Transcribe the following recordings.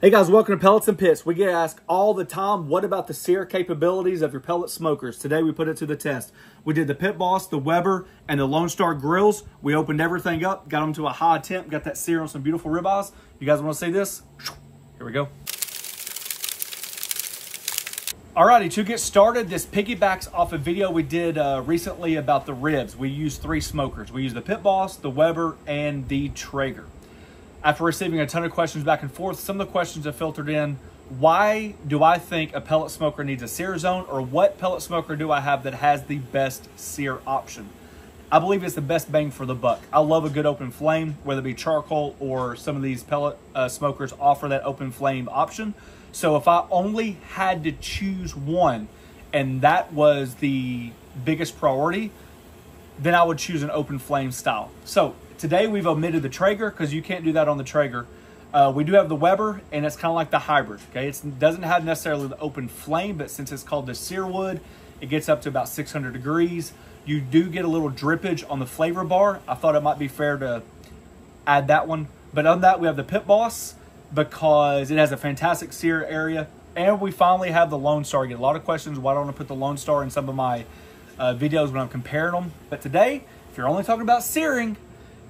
Hey guys, welcome to Pellets and Pits. We get asked all the time, what about the sear capabilities of your pellet smokers? Today we put it to the test. We did the Pit Boss, the Weber, and the Lone Star Grillz. We opened everything up, got them to a high temp, got that sear on some beautiful ribeyes. You guys want to see this? Here we go. Alrighty, to get started, this piggybacks off a video we did uh, recently about the ribs. We used three smokers. We used the Pit Boss, the Weber, and the Traeger after receiving a ton of questions back and forth, some of the questions have filtered in. Why do I think a pellet smoker needs a sear zone, or what pellet smoker do I have that has the best sear option? I believe it's the best bang for the buck. I love a good open flame, whether it be charcoal or some of these pellet uh, smokers offer that open flame option. So if I only had to choose one, and that was the biggest priority, then I would choose an open flame style. So Today we've omitted the Traeger because you can't do that on the Traeger. Uh, we do have the Weber, and it's kind of like the hybrid. Okay, it doesn't have necessarily the open flame, but since it's called the Searwood, it gets up to about 600 degrees. You do get a little drippage on the flavor bar. I thought it might be fair to add that one. But on that, we have the Pit Boss because it has a fantastic sear area. And we finally have the Lone Star. I get a lot of questions, why don't I put the Lone Star in some of my uh, videos when I'm comparing them? But today, if you're only talking about searing,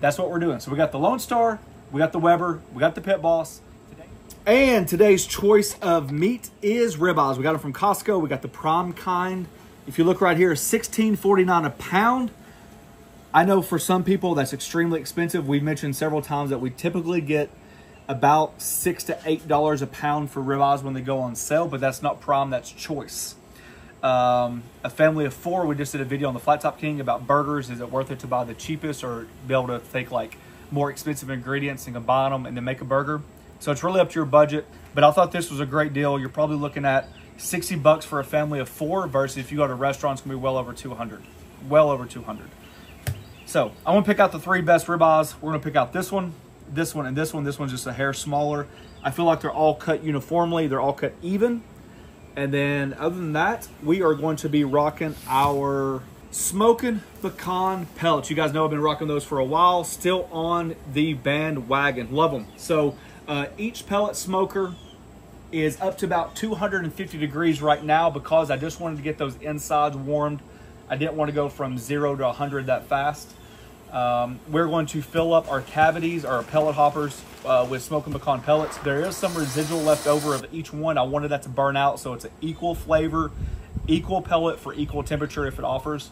that's what we're doing. So we got the Lone Star, we got the Weber, we got the Pit Boss. Today. And today's choice of meat is ribeyes. We got them from Costco. We got the prime kind. If you look right here, $16.49 a pound. I know for some people that's extremely expensive. We've mentioned several times that we typically get about six to eight dollars a pound for ribeyes when they go on sale, but that's not prime, that's choice. Um, a family of four, we just did a video on the Flat Top King about burgers. Is it worth it to buy the cheapest or be able to take like more expensive ingredients and combine them and then make a burger? So it's really up to your budget. But I thought this was a great deal. You're probably looking at 60 bucks for a family of four versus if you go to restaurants, it's gonna be well over 200. Well over 200. So I'm gonna pick out the three best ribeyes. We're gonna pick out this one, this one, and this one. This one's just a hair smaller. I feel like they're all cut uniformly. They're all cut even. And then other than that, we are going to be rocking our Smokin' Pecan pellets. You guys know I've been rocking those for a while. Still on the bandwagon. Love them. So uh, each pellet smoker is up to about 250 degrees right now because I just wanted to get those insides warmed. I didn't want to go from zero to 100 that fast. Um, we're going to fill up our cavities, our pellet hoppers, uh, with Smokin' Pecan pellets. There is some residual left over of each one. I wanted that to burn out so it's an equal flavor, equal pellet for equal temperature if it offers.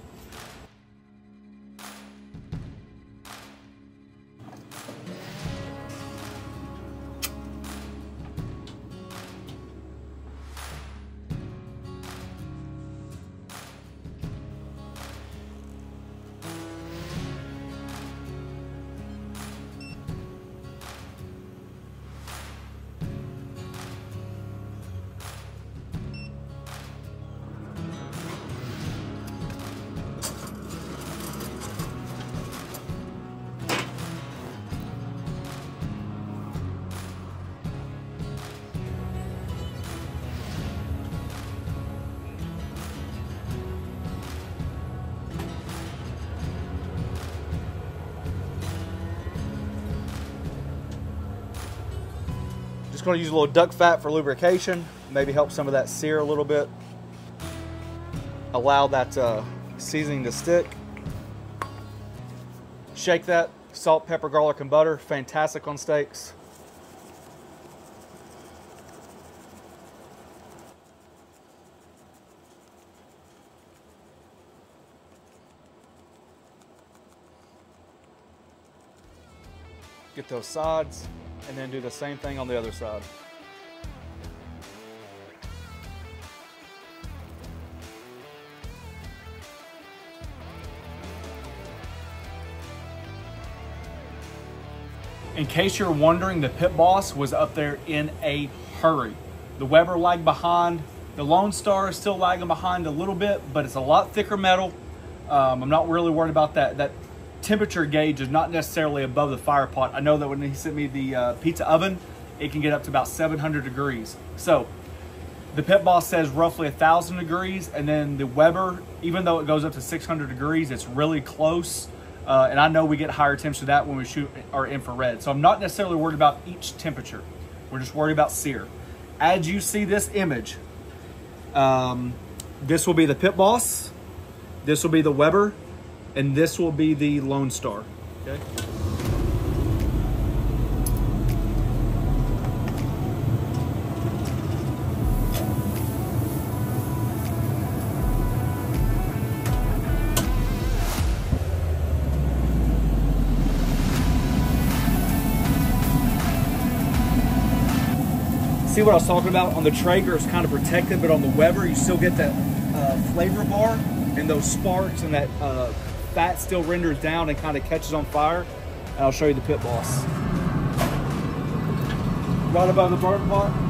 Going to use a little duck fat for lubrication, maybe help some of that sear a little bit. Allow that uh, seasoning to stick. Shake that, salt, pepper, garlic, and butter. Fantastic on steaks. Get those sides and then do the same thing on the other side. In case you're wondering, the Pit Boss was up there in a hurry. The Weber lagged behind. The Lone Star is still lagging behind a little bit, but it's a lot thicker metal. Um, I'm not really worried about that. That temperature gauge is not necessarily above the fire pot. I know that when he sent me the uh, pizza oven, it can get up to about 700 degrees. So the Pit Boss says roughly thousand degrees, and then the Weber, even though it goes up to 600 degrees, it's really close. Uh, and I know we get higher temps to that when we shoot our infrared. So I'm not necessarily worried about each temperature. We're just worried about sear. As you see this image, um, this will be the Pit Boss, this will be the Weber, and this will be the Lone Star. Okay. see what I was talking about? On the Traeger, it's kind of protected, but on the Weber, you still get that uh, flavor bar and those sparks and that uh, fat still renders down and kind of catches on fire. And I'll show you the Pit Boss. Right above the burn pot.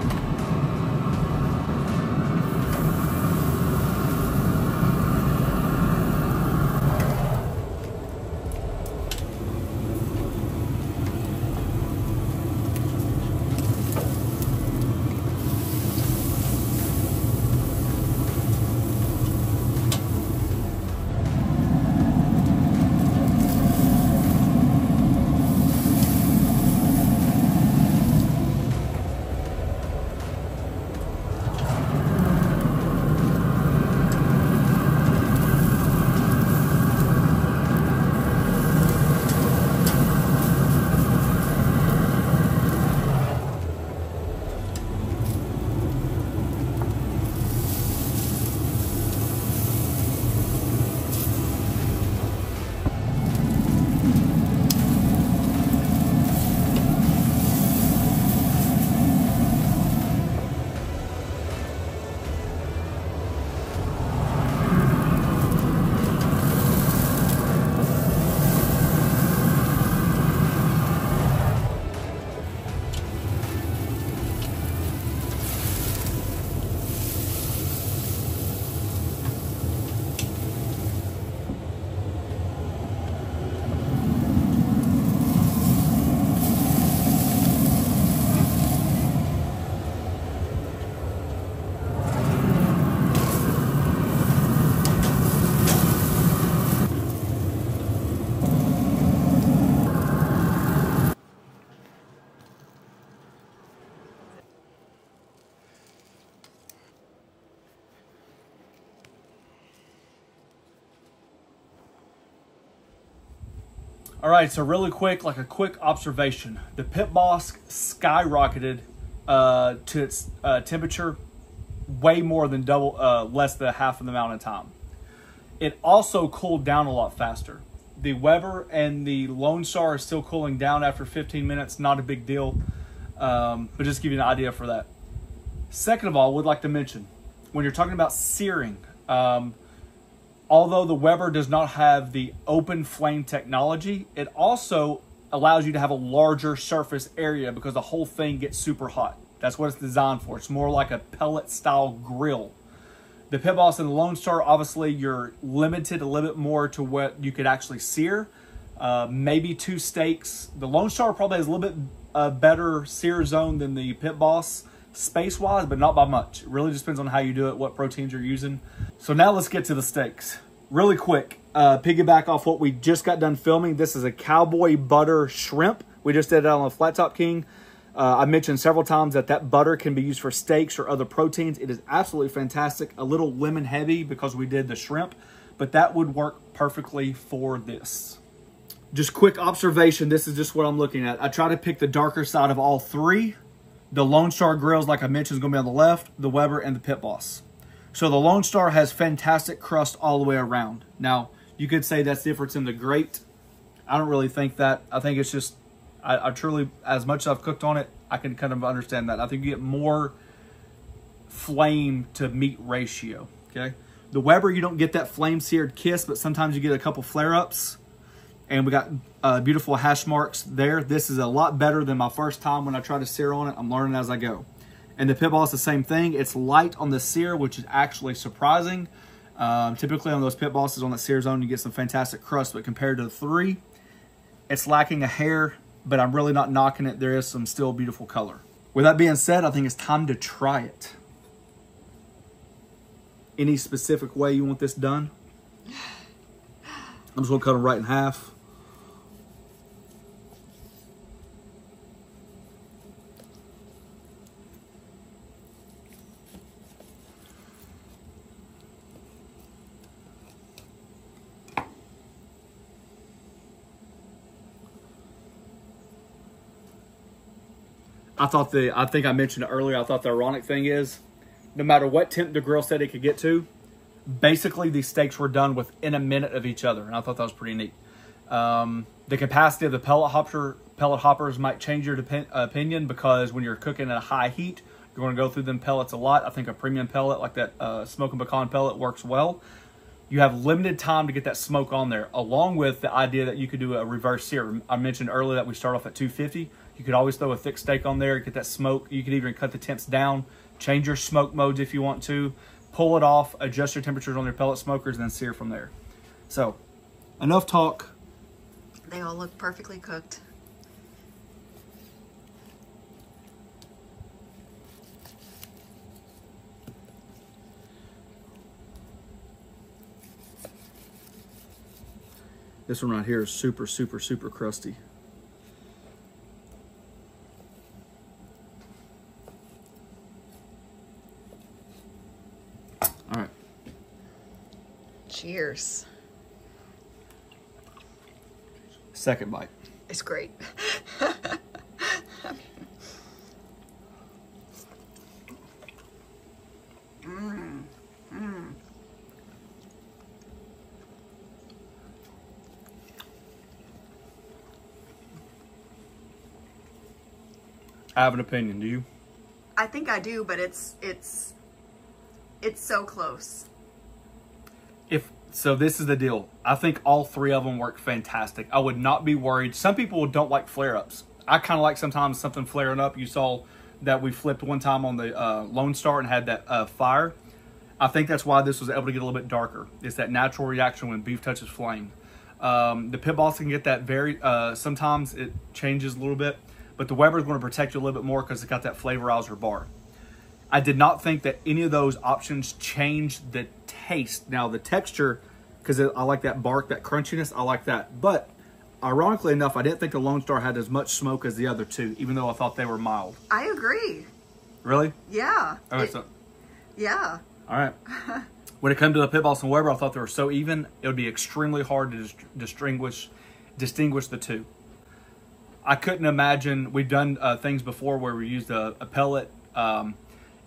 All right, so really quick, like a quick observation. The Pit Boss skyrocketed uh, to its uh, temperature way more than double, uh, less than half of the amount of time. It also cooled down a lot faster. The Weber and the Lone Star are still cooling down after 15 minutes, not a big deal, um, but just give you an idea for that. Second of all, would like to mention, when you're talking about searing, um, although the Weber does not have the open flame technology, it also allows you to have a larger surface area because the whole thing gets super hot. That's what it's designed for. It's more like a pellet style grill. The Pit Boss and the Lone Star, obviously, you're limited a little bit more to what you could actually sear. Uh, maybe two steaks. The Lone Star probably has a little bit uh, better sear zone than the Pit Boss space wise, but not by much. It really just depends on how you do it, what proteins you're using. So now let's get to the steaks. Really quick, uh, piggyback off what we just got done filming. This is a cowboy butter shrimp. We just did it on the Flat Top King. Uh, I mentioned several times that that butter can be used for steaks or other proteins. It is absolutely fantastic. A little lemon heavy because we did the shrimp, but that would work perfectly for this. Just quick observation. This is just what I'm looking at. I try to pick the darker side of all three the Lone Star grills, like I mentioned, is going to be on the left, the Weber, and the Pit Boss. So the Lone Star has fantastic crust all the way around. Now, you could say that's the difference in the grate. I don't really think that. I think it's just, I, I truly, as much as I've cooked on it, I can kind of understand that. I think you get more flame to meat ratio, okay? The Weber, you don't get that flame seared kiss, but sometimes you get a couple flare-ups and we got uh, beautiful hash marks there. This is a lot better than my first time when I tried to sear on it. I'm learning as I go. And the Pit Boss is the same thing. It's light on the sear, which is actually surprising. Um, typically on those pit bosses on the sear zone, you get some fantastic crust, but compared to the three, it's lacking a hair, but I'm really not knocking it. There is some still beautiful color. With that being said, I think it's time to try it. Any specific way you want this done? I'm just gonna cut them right in half. I thought the I think I mentioned it earlier. I thought the ironic thing is, no matter what temp the grill said it could get to, basically these steaks were done within a minute of each other, and I thought that was pretty neat. Um, the capacity of the pellet hopper pellet hoppers might change your opinion because when you're cooking at a high heat, you're going to go through them pellets a lot. I think a premium pellet like that uh, Smokin' Pecan pellet works well. You have limited time to get that smoke on there, along with the idea that you could do a reverse sear. I mentioned earlier that we start off at 250. You could always throw a thick steak on there, get that smoke. You could even cut the temps down, change your smoke modes if you want to, pull it off, adjust your temperatures on your pellet smokers, and then sear from there. So, enough talk. They all look perfectly cooked. This one right here is super, super, super crusty. All right. Cheers. Second bite. It's great. I have an opinion. Do you? I think I do, but it's it's it's so close. If so, this is the deal. I think all three of them work fantastic. I would not be worried. Some people don't like flare ups. I kind of like sometimes something flaring up. You saw that we flipped one time on the uh, Lone Star and had that uh, fire. I think that's why this was able to get a little bit darker. It's that natural reaction when beef touches flame. Um, the pit boss can get that very. Uh, sometimes it changes a little bit, but the Weber is going to protect you a little bit more because it's got that flavorizer bar. I did not think that any of those options changed the taste. Now the texture, because I like that bark, that crunchiness, I like that. But ironically enough, I didn't think the Lone Star had as much smoke as the other two, even though I thought they were mild. I agree. Really? Yeah. All right. It- so, yeah. all right. when it comes to the Pit Boss and Weber, I thought they were so even. It would be extremely hard to dis- distinguish distinguish the two. I couldn't imagine. We've done uh, things before where we used a, a pellet, um,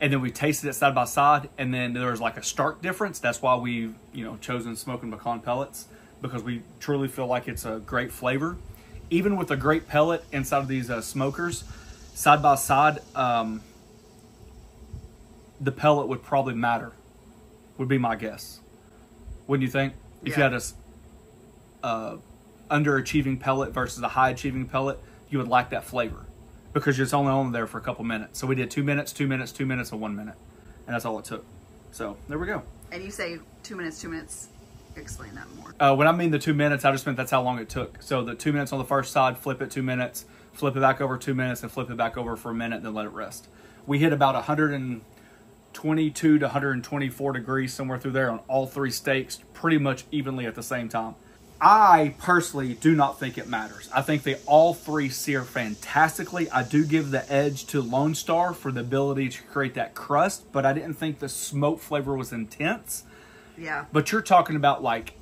and then we tasted it side by side, and then there was like a stark difference. That's why we've you know chosen Smokin' Pecan pellets because we truly feel like it's a great flavor. Even with a great pellet inside of these uh, smokers, side by side, um, the pellet would probably matter. Would be my guess. Wouldn't you think? If you had a uh, underachieving pellet versus a high achieving pellet, you would like that flavor because it's only on there for a couple minutes. So we did two minutes, two minutes, two minutes, and one minute, and that's all it took. So there we go. And you say two minutes, two minutes. Explain that more. Uh, when I mean the two minutes, I just meant that's how long it took. So the two minutes on the first side, flip it two minutes, flip it back over two minutes, and flip it back over for a minute, then let it rest. We hit about 122 to 124 degrees, somewhere through there, on all three steaks, pretty much evenly at the same time. I personally do not think it matters. I think they all three sear fantastically. I do give the edge to Lone Star for the ability to create that crust, but I didn't think the smoke flavor was intense. Yeah. But you're talking about like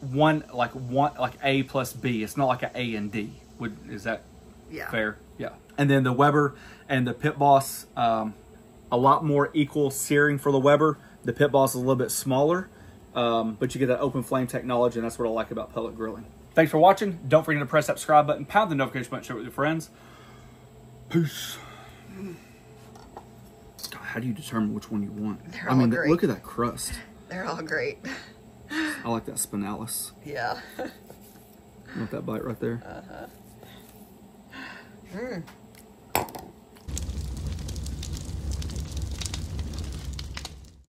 one, like one, like A plus B. It's not like an A and D. Would is that Yeah. fair? Yeah. And then the Weber and the Pit Boss, um, a lot more equal searing for the Weber. The Pit Boss is a little bit smaller, um, but you get that open flame technology, and that's what I like about pellet grilling. Thanks for watching. Don't forget to press that subscribe button, pound the notification button, share it with your friends. Peace. God, how do you determine which one you want? They're I all mean, great. look at that crust. They're all great. I like that spinalis. Yeah. You want that bite right there? Uh-huh. Mm.